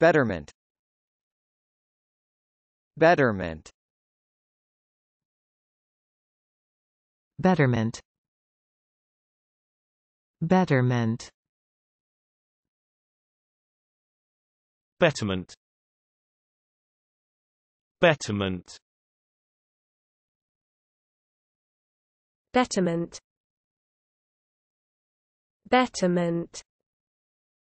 Betterment. Betterment. Betterment. Betterment. Betterment. Betterment. Betterment. Betterment.